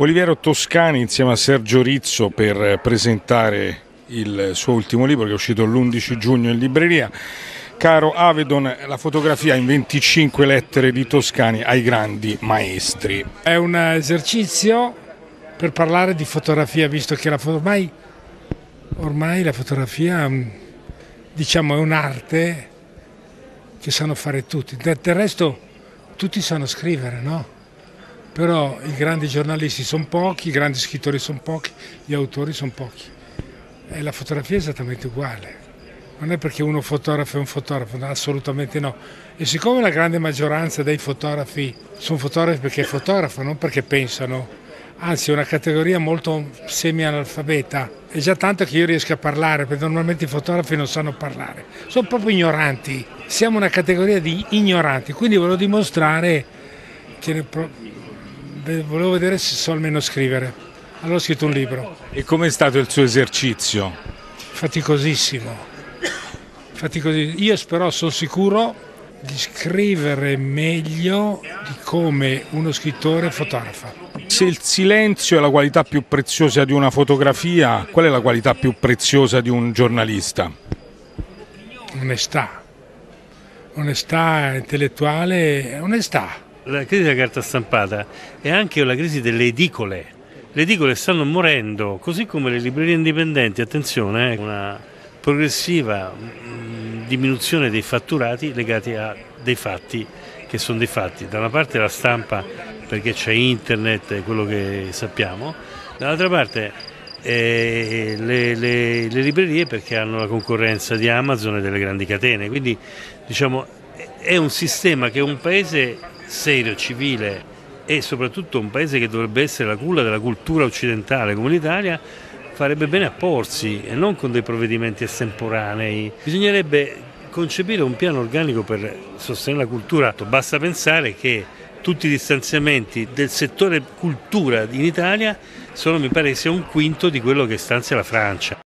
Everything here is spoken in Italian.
Oliviero Toscani insieme a Sergio Rizzo per presentare il suo ultimo libro che è uscito l'11 giugno in libreria. Caro Avedon, la fotografia in 25 lettere di Toscani ai grandi maestri. È un esercizio per parlare di fotografia, visto che la ormai, ormai la fotografia diciamo, è un'arte che sanno fare tutti. Del resto tutti sanno scrivere, no? Però i grandi giornalisti sono pochi, i grandi scrittori sono pochi, gli autori sono pochi. E la fotografia è esattamente uguale. Non è perché uno fotografa è un fotografo, assolutamente no. E siccome la grande maggioranza dei fotografi sono fotografi perché fotografano, non perché pensano, anzi è una categoria molto semi-analfabeta, è già tanto che io riesco a parlare, perché normalmente i fotografi non sanno parlare, sono proprio ignoranti, siamo una categoria di ignoranti, quindi volevo dimostrare che volevo vedere se so almeno scrivere. Allora ho scritto un libro. E com'è stato il suo esercizio? Faticosissimo. Faticosissimo. Io però sono sicuro di scrivere meglio di come uno scrittore fotografa. Se il silenzio è la qualità più preziosa di una fotografia, qual è la qualità più preziosa di un giornalista? Onestà. Onestà intellettuale, onestà la crisi della carta stampata è anche la crisi delle edicole. Le edicole stanno morendo, così come le librerie indipendenti, attenzione, eh, una progressiva mm, diminuzione dei fatturati legati a dei fatti che sono dei fatti. Da una parte la stampa perché c'è internet, quello che sappiamo, dall'altra parte eh, le, le, le, librerie perché hanno la concorrenza di Amazon e delle grandi catene. Quindi diciamo è un sistema che un paese serio, civile e soprattutto un paese che dovrebbe essere la culla della cultura occidentale come l'Italia farebbe bene a porsi e non con dei provvedimenti estemporanei. Bisognerebbe concepire un piano organico per sostenere la cultura. Basta pensare che tutti i distanziamenti del settore cultura in Italia sono, mi pare, sia un quinto di quello che stanzia la Francia.